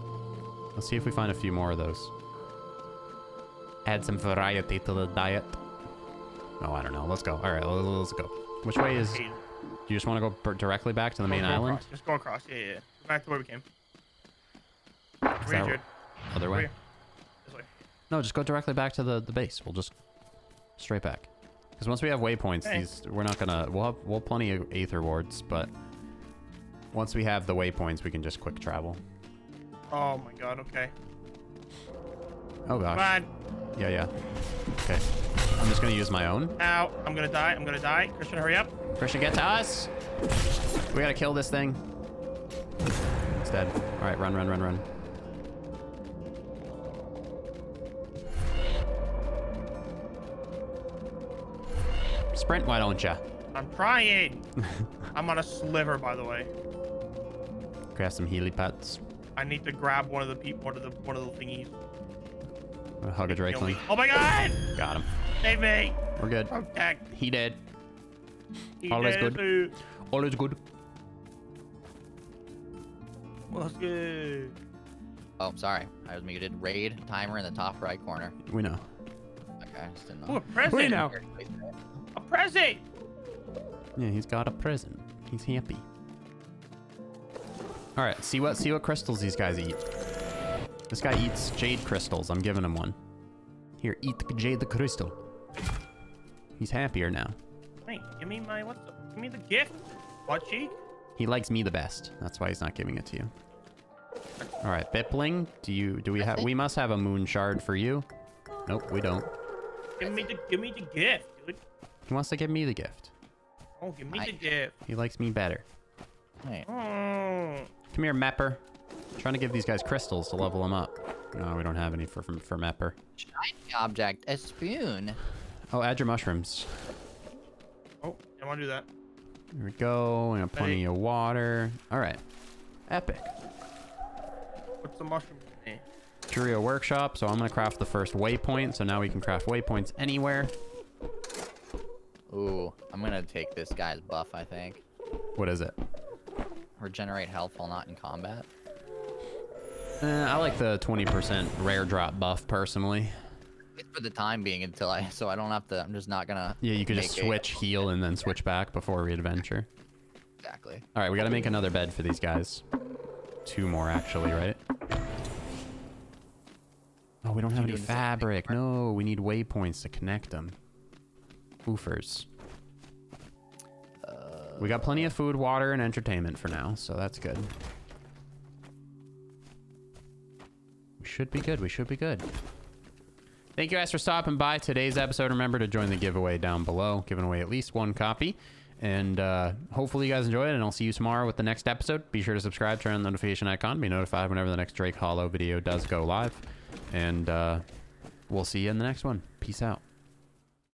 Let's see if we find a few more of those. Add some variety to the diet. Oh, I don't know. Let's go. All right, let's, let's go. Which way is... Hey, You just want to go directly back to the main island? Across. Just go across. Yeah, yeah. Go back to where we came. Where Jared? other way? This way. No, just go directly back to the, the base. We'll just straight back. Because once we have waypoints, Okay. these we're not gonna. We'll have we'll have plenty of aether wards, but once we have the waypoints, we can just quick travel. Oh my god. Okay. Oh gosh. on. Yeah, yeah. Okay. I'm just gonna use my own. Ow. I'm gonna die. I'm gonna die. Christian, hurry up. Christian, get to us! We gotta kill this thing. It's dead. All right, run, run, run, run. Sprint, why don't ya? I'm trying. I'm on a sliver, by the way. Grab some Healy pets. I need to grab one of the people, one of the one of the thingies. Hug a. Drakeling. Oh my god! Got him. Save me! We're good. Protect. He did. He All is good. it. All is good. What's good? Oh, sorry. I was muted. Raid timer in the top right corner. We know. Okay, I just didn't Ooh, know. a present. We know. A present. Yeah, he's got a present. He's happy. All right, see what see what crystals these guys eat. This guy eats jade crystals. I'm giving him one. Here, eat the jade the crystal. He's happier now. Wait, give me my what's the, give me the gift. What cheek? He likes me the best. That's why he's not giving it to you. All right, Bipling, do you do we have we must have a moon shard for you? Nope, we don't. Give me the give me the gift, dude. He wants to give me the gift. Oh, give me I- the gift. He likes me better. Wait, Oh. Come here, Mepper. trying to give these guys crystals to level them up. No, we don't have any for for, for Mepper. shiny object, a spoon. Oh, add your mushrooms. Oh, I want to do that. There we go. We have plenty of water. All right. Epic. What's the mushroom? Eh. Curio Workshop. So I'm going to craft the first waypoint. So now we can craft waypoints anywhere. Ooh, I'm gonna take this guy's buff, I think. What is it? Regenerate health while not in combat. Uh, I like the 20% rare drop buff personally. For the time being until I, so I don't have to, I'm just not gonna. Yeah, you could just make a- switch, heal, and then switch back before re-adventure. Exactly. All right, we got to make another bed for these guys. Two more, actually, right? Oh, we don't have any doing the same thing, fabric. No, we need waypoints to connect them. Oofers. Uh, we got plenty of food, water, and entertainment for now, so that's good. We should be good. We should be good. Thank you guys for stopping by today's episode. Remember to join the giveaway down below, giving away at least one copy. And uh, hopefully you guys enjoyed it, and I'll see you tomorrow with the next episode. Be sure to subscribe, turn on the notification icon, be notified whenever the next Drake Hollow video does go live. And uh, we'll see you in the next one. Peace out.